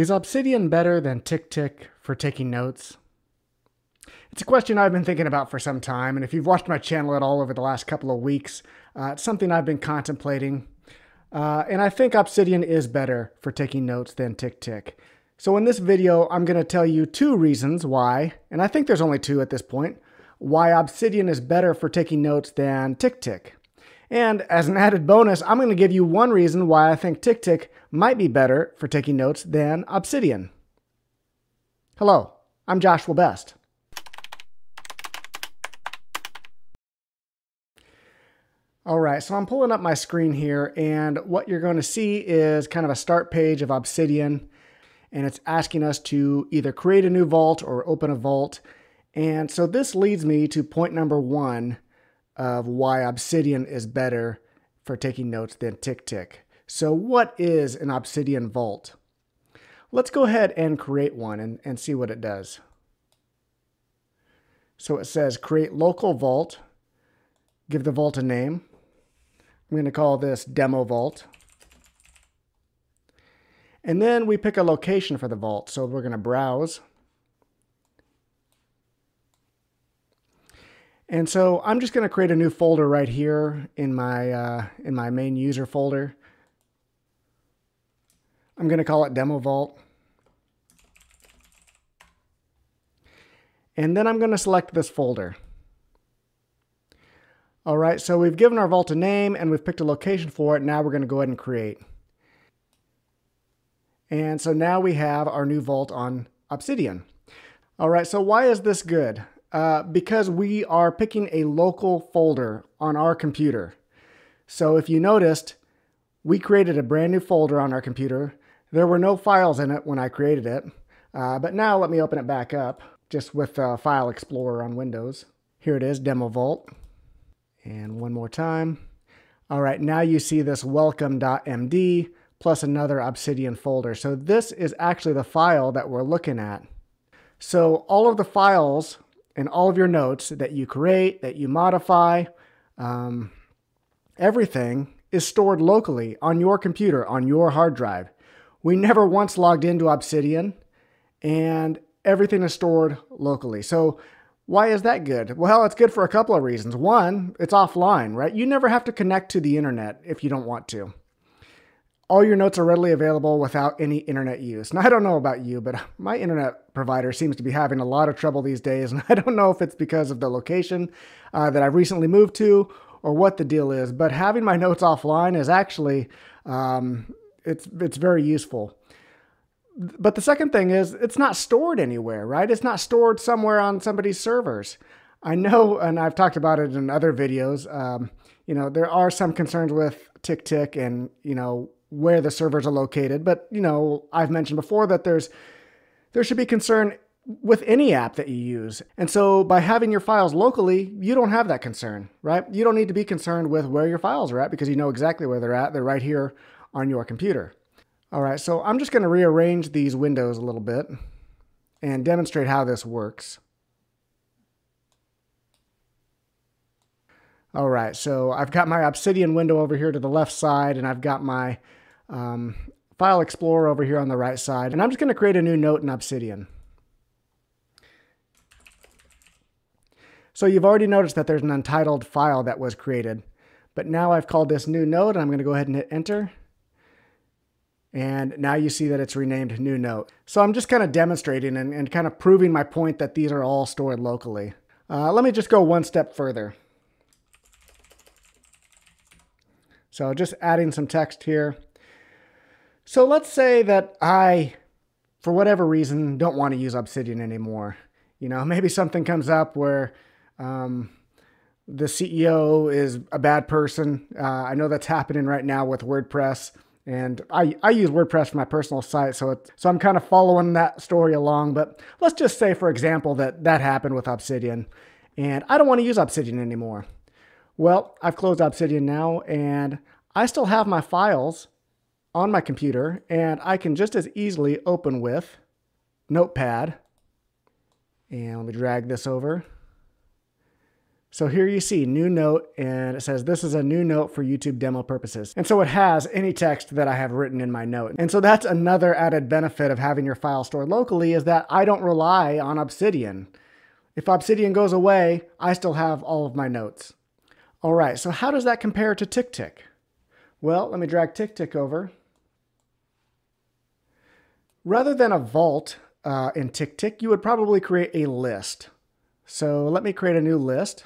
Is Obsidian better than TickTick for taking notes? It's a question I've been thinking about for some time, and if you've watched my channel at all over the last couple of weeks, uh, it's something I've been contemplating. Uh, and I think Obsidian is better for taking notes than TickTick. So in this video, I'm going to tell you two reasons why, and I think there's only two at this point, why Obsidian is better for taking notes than TickTick. And as an added bonus, I'm going to give you one reason why I think TickTick might be better for taking notes than Obsidian. Hello, I'm Joshua Best. All right, so I'm pulling up my screen here, and what you're going to see is kind of a start page of Obsidian, and it's asking us to either create a new vault or open a vault. And so this leads me to point number one of why Obsidian is better for taking notes than TickTick. So what is an Obsidian vault? Let's go ahead and create one and, and see what it does. So it says create local vault, give the vault a name. I'm going to call this demo vault. And then we pick a location for the vault. So we're going to browse. And so I'm just going to create a new folder right here in my, uh, in my main user folder. I'm going to call it demo vault. And then I'm going to select this folder. All right, so we've given our vault a name and we've picked a location for it. Now we're going to go ahead and create. And so now we have our new vault on Obsidian. All right, so why is this good? Uh, because we are picking a local folder on our computer. So if you noticed, we created a brand new folder on our computer. There were no files in it when I created it. Uh, but now let me open it back up just with uh, File Explorer on Windows. Here it is, Demo Vault. And one more time. All right, now you see this welcome.md plus another Obsidian folder. So this is actually the file that we're looking at. So all of the files and all of your notes that you create, that you modify, um, everything is stored locally on your computer, on your hard drive. We never once logged into Obsidian and everything is stored locally. So why is that good? Well, it's good for a couple of reasons. One, it's offline, right? You never have to connect to the internet if you don't want to. All your notes are readily available without any internet use. Now, I don't know about you, but my internet provider seems to be having a lot of trouble these days, and I don't know if it's because of the location uh, that I've recently moved to or what the deal is. But having my notes offline is actually um, it's it's very useful but the second thing is it's not stored anywhere, right? It's not stored somewhere on somebody's servers. I know, and I've talked about it in other videos. Um, you know, there are some concerns with TickTick and you know where the servers are located, but you know, I've mentioned before that there's there should be concern with any app that you use. And so by having your files locally, you don't have that concern, right? You don't need to be concerned with where your files are at because you know exactly where they're at. They're right here on your computer. All right, so I'm just going to rearrange these windows a little bit and demonstrate how this works. All right, so I've got my Obsidian window over here to the left side, and I've got my um, File Explorer over here on the right side, and I'm just going to create a new note in Obsidian. So you've already noticed that there's an untitled file that was created, but now I've called this new note, and I'm going to go ahead and hit enter. And now you see that it's renamed new note. So I'm just kind of demonstrating and, and kind of proving my point that these are all stored locally. Uh, let me just go one step further. So just adding some text here. So let's say that I, for whatever reason, don't want to use Obsidian anymore. You know, maybe something comes up where um, the CEO is a bad person. Uh, I know that's happening right now with WordPress. And I, I use WordPress for my personal site, so it, so I'm kind of following that story along. But let's just say, for example, that that happened with Obsidian, and I don't want to use Obsidian anymore. Well, I've closed Obsidian now, and I still have my files on my computer, and I can just as easily open with Notepad. And let me drag this over. So here you see new note and it says this is a new note for YouTube demo purposes. And so it has any text that I have written in my note. And so that's another added benefit of having your file stored locally is that I don't rely on Obsidian. If Obsidian goes away, I still have all of my notes. All right, so how does that compare to TickTick? Well, let me drag TickTick over. Rather than a vault uh, in TickTick, you would probably create a list. So let me create a new list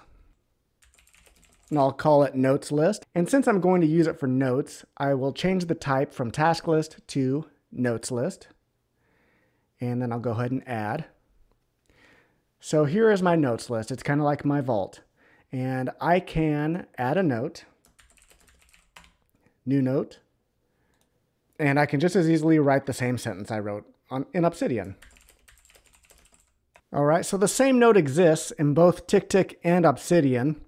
and I'll call it notes list. And since I'm going to use it for notes, I will change the type from task list to notes list. And then I'll go ahead and add. So here is my notes list. It's kind of like my vault. And I can add a note, new note, and I can just as easily write the same sentence I wrote on, in Obsidian. All right, so the same note exists in both TickTick and Obsidian.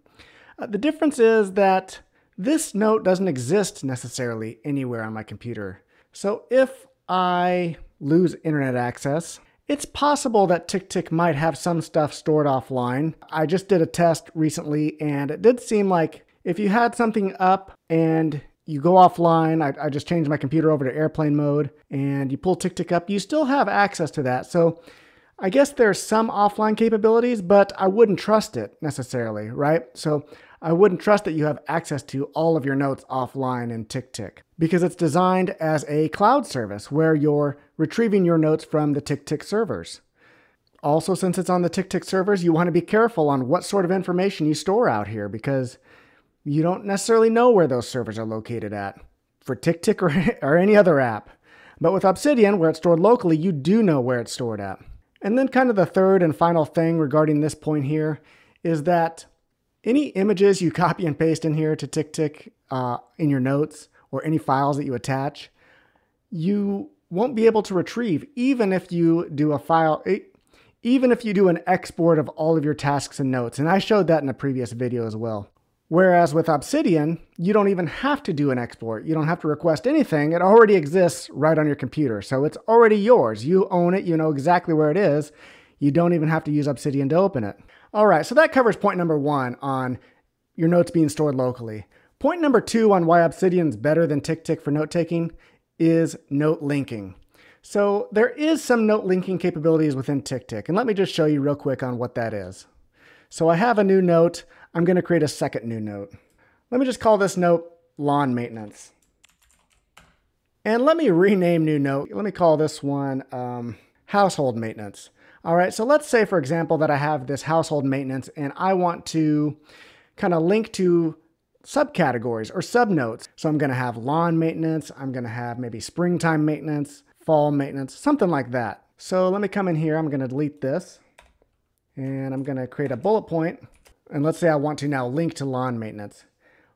Uh, the difference is that this note doesn't exist necessarily anywhere on my computer. So if I lose internet access, it's possible that TickTick might have some stuff stored offline. I just did a test recently and it did seem like if you had something up and you go offline, I, I just changed my computer over to airplane mode and you pull TickTick up, you still have access to that. So I guess there's some offline capabilities, but I wouldn't trust it necessarily, right? So I wouldn't trust that you have access to all of your notes offline in TickTick because it's designed as a cloud service where you're retrieving your notes from the TickTick servers. Also, since it's on the TickTick servers, you want to be careful on what sort of information you store out here because you don't necessarily know where those servers are located at for TickTick or, or any other app. But with Obsidian, where it's stored locally, you do know where it's stored at. And then kind of the third and final thing regarding this point here is that any images you copy and paste in here to TickTick uh, in your notes or any files that you attach, you won't be able to retrieve even if you do a file, even if you do an export of all of your tasks and notes. And I showed that in a previous video as well. Whereas with Obsidian, you don't even have to do an export. You don't have to request anything. It already exists right on your computer. So it's already yours. You own it. You know exactly where it is. You don't even have to use Obsidian to open it. All right, so that covers point number one on your notes being stored locally. Point number two on why Obsidian is better than TickTick for note taking is note linking. So there is some note linking capabilities within TickTick, and let me just show you real quick on what that is. So I have a new note. I'm going to create a second new note. Let me just call this note lawn maintenance. And let me rename new note. Let me call this one um, household maintenance. All right, so let's say, for example, that I have this household maintenance and I want to kind of link to subcategories or subnotes. So I'm going to have lawn maintenance, I'm going to have maybe springtime maintenance, fall maintenance, something like that. So let me come in here, I'm going to delete this and I'm going to create a bullet point. And let's say I want to now link to lawn maintenance.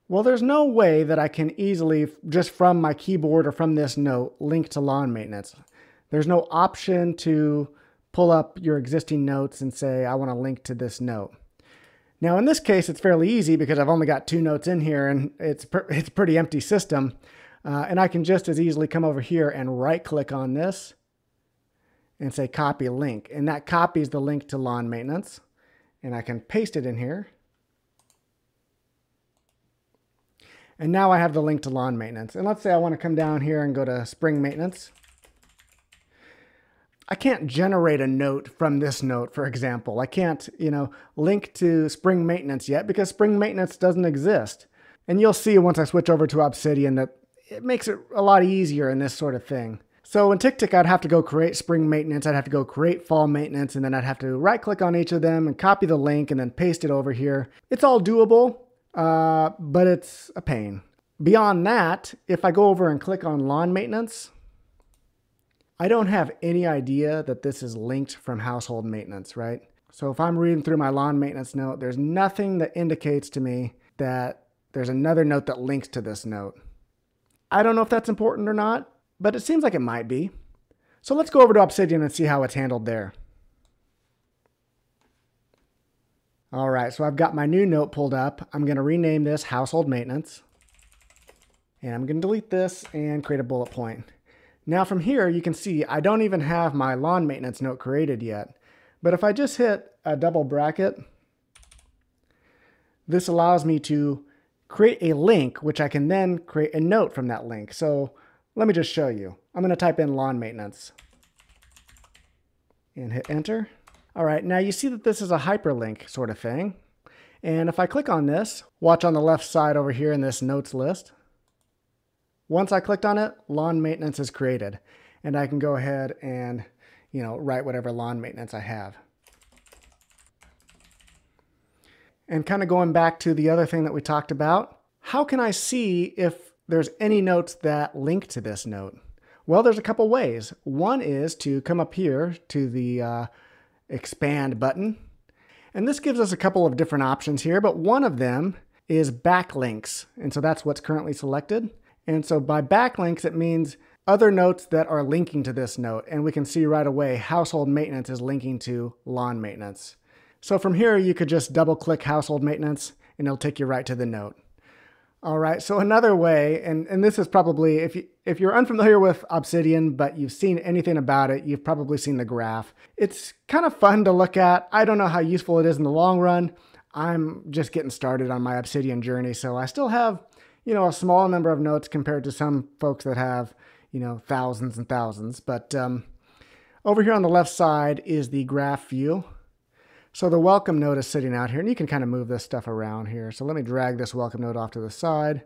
Well, there's no way that I can easily, just from my keyboard or from this note, link to lawn maintenance. There's no option to pull up your existing notes and say, I want to link to this note. Now, in this case, it's fairly easy because I've only got two notes in here and it's, it's a pretty empty system. Uh, and I can just as easily come over here and right click on this and say copy link. And that copies the link to lawn maintenance. And I can paste it in here. And now I have the link to lawn maintenance. And let's say I want to come down here and go to spring maintenance. I can't generate a note from this note, for example. I can't, you know, link to spring maintenance yet because spring maintenance doesn't exist. And you'll see once I switch over to Obsidian that it makes it a lot easier in this sort of thing. So in TickTick, I'd have to go create spring maintenance, I'd have to go create fall maintenance, and then I'd have to right click on each of them and copy the link and then paste it over here. It's all doable, uh, but it's a pain. Beyond that, if I go over and click on lawn maintenance, I don't have any idea that this is linked from household maintenance, right? So if I'm reading through my lawn maintenance note, there's nothing that indicates to me that there's another note that links to this note. I don't know if that's important or not, but it seems like it might be. So let's go over to Obsidian and see how it's handled there. All right, so I've got my new note pulled up. I'm going to rename this household maintenance. And I'm going to delete this and create a bullet point. Now from here, you can see I don't even have my lawn maintenance note created yet. But if I just hit a double bracket, this allows me to create a link, which I can then create a note from that link. So let me just show you. I'm going to type in lawn maintenance and hit enter. All right, now you see that this is a hyperlink sort of thing. And if I click on this, watch on the left side over here in this notes list. Once I clicked on it, lawn maintenance is created. And I can go ahead and, you know, write whatever lawn maintenance I have. And kind of going back to the other thing that we talked about, how can I see if there's any notes that link to this note? Well, there's a couple ways. One is to come up here to the uh, expand button. And this gives us a couple of different options here, but one of them is backlinks. And so that's what's currently selected. And so by backlinks, it means other notes that are linking to this note. And we can see right away household maintenance is linking to lawn maintenance. So from here, you could just double click household maintenance and it'll take you right to the note. All right, so another way, and, and this is probably, if, you, if you're unfamiliar with Obsidian, but you've seen anything about it, you've probably seen the graph. It's kind of fun to look at. I don't know how useful it is in the long run. I'm just getting started on my Obsidian journey, so I still have, you know, a small number of notes compared to some folks that have, you know, thousands and thousands. But um, over here on the left side is the graph view. So the welcome note is sitting out here, and you can kind of move this stuff around here. So let me drag this welcome note off to the side.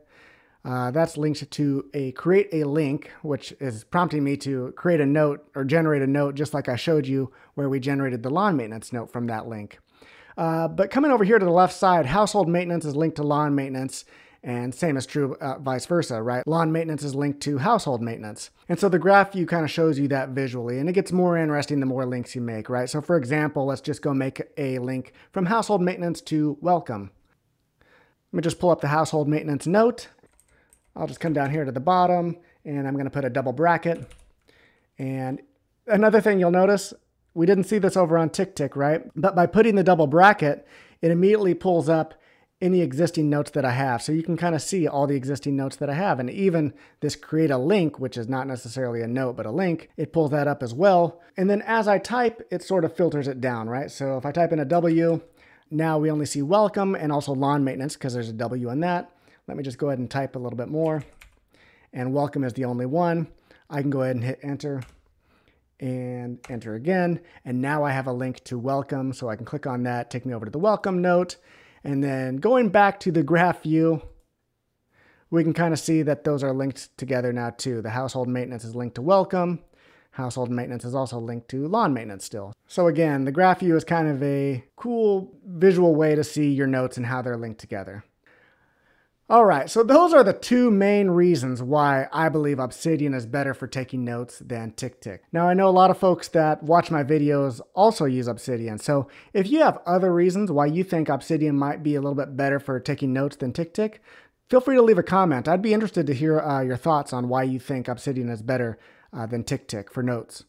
Uh, that's linked to a create a link, which is prompting me to create a note or generate a note, just like I showed you where we generated the lawn maintenance note from that link. Uh, but coming over here to the left side, household maintenance is linked to lawn maintenance, and same is true uh, vice versa, right? Lawn maintenance is linked to household maintenance. And so the graph view kind of shows you that visually, and it gets more interesting the more links you make, right? So for example, let's just go make a link from household maintenance to welcome. Let me just pull up the household maintenance note. I'll just come down here to the bottom, and I'm gonna put a double bracket. And another thing you'll notice, we didn't see this over on TickTick, right? But by putting the double bracket, it immediately pulls up any existing notes that I have. So you can kind of see all the existing notes that I have. And even this create a link, which is not necessarily a note, but a link, it pulls that up as well. And then as I type, it sort of filters it down, right? So if I type in a W, now we only see welcome and also lawn maintenance because there's a W in that. Let me just go ahead and type a little bit more. And welcome is the only one. I can go ahead and hit enter and enter again. And now I have a link to welcome. So I can click on that, take me over to the welcome note. And then going back to the graph view, we can kind of see that those are linked together now too. The household maintenance is linked to welcome. Household maintenance is also linked to lawn maintenance still. So again, the graph view is kind of a cool visual way to see your notes and how they're linked together. All right, so those are the two main reasons why I believe Obsidian is better for taking notes than TickTick. Now, I know a lot of folks that watch my videos also use Obsidian, so if you have other reasons why you think Obsidian might be a little bit better for taking notes than TickTick, feel free to leave a comment. I'd be interested to hear uh, your thoughts on why you think Obsidian is better uh, than TickTick for notes.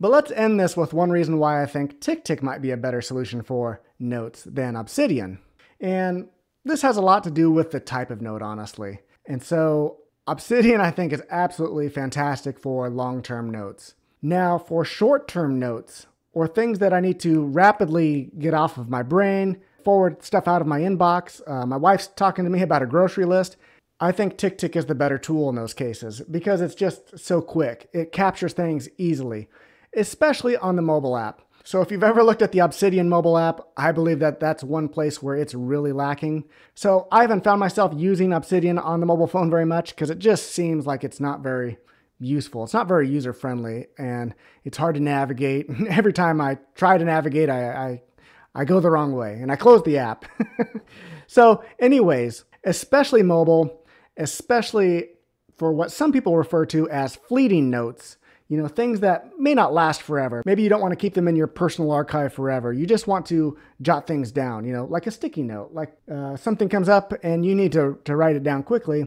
But let's end this with one reason why I think TickTick might be a better solution for notes than Obsidian. And this has a lot to do with the type of note, honestly. And so Obsidian, I think, is absolutely fantastic for long-term notes. Now, for short-term notes, or things that I need to rapidly get off of my brain, forward stuff out of my inbox, uh, my wife's talking to me about a grocery list, I think TickTick is the better tool in those cases because it's just so quick. It captures things easily, especially on the mobile app. So if you've ever looked at the Obsidian mobile app, I believe that that's one place where it's really lacking. So I haven't found myself using Obsidian on the mobile phone very much because it just seems like it's not very useful. It's not very user friendly and it's hard to navigate. Every time I try to navigate, I, I, I go the wrong way and I close the app. so anyways, especially mobile, especially for what some people refer to as fleeting notes, you know, things that may not last forever. Maybe you don't want to keep them in your personal archive forever. You just want to jot things down, you know, like a sticky note, like uh, something comes up and you need to, to write it down quickly.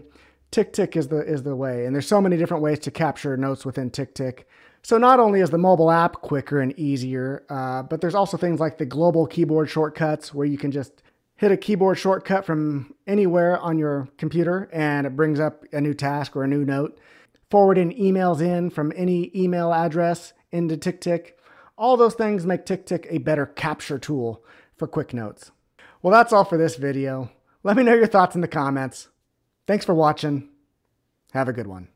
TickTick is the, is the way. And there's so many different ways to capture notes within TickTick. So not only is the mobile app quicker and easier, uh, but there's also things like the global keyboard shortcuts where you can just hit a keyboard shortcut from anywhere on your computer and it brings up a new task or a new note forwarding emails in from any email address into TickTick. All those things make TickTick a better capture tool for quick notes. Well, that's all for this video. Let me know your thoughts in the comments. Thanks for watching. Have a good one.